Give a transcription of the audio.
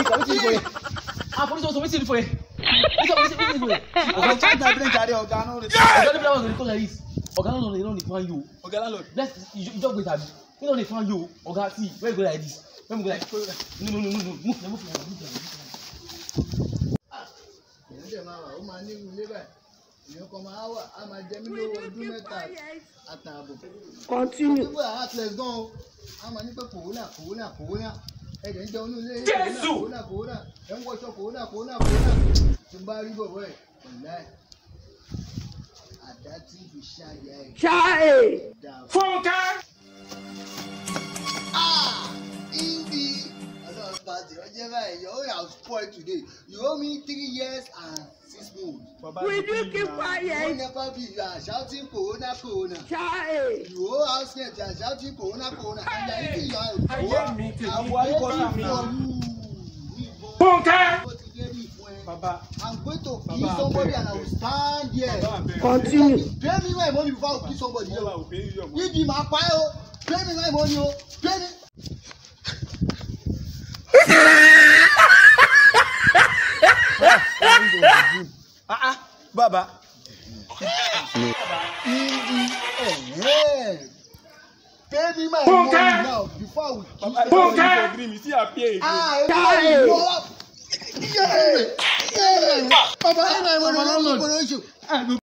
kabika wetin you for here ah police officer wetin you for here wetin officer wetin you for here oga check my brain carry oga no dey oga no be that one dey talk like this oga landlord dey don dey find you o oga landlord let's you just wait abi he don dey find you o oga see where you go like this where you go like no no no no no move na move na move na move na. ẹ̀ẹ́dẹ̀ máa wà ó máa ní ìwúlé báyìí èèyàn kan máa wà á máa jẹ mí lówó ọdún mẹ́ta àtààbọ̀. continue. ó ti wà atlas gan o a máa ní pé kòwó náà kòwó náà kòwó náà ẹ̀jẹ̀ ń jẹun jésù kòrónà ẹ̀ fúnkẹ́. whatever your own house spoil today you owe me three years and six months. will you keep quiet. one never be you are shouting corona corona. chai. you owe house mate you are shouting corona corona and you are eating your house. ayé mi ti di kókó mi. Bùnkẹ́. Baba. I'm going to Baba, kill somebody and I will stand here. Continue. Pay me my money before I kill somebody. Ibi ma pa ẹ́ o. Pay me my money Pay me. Baba. pay me my money now before I will give you Bunke! Agree, ah, you see I pay. Ah, die!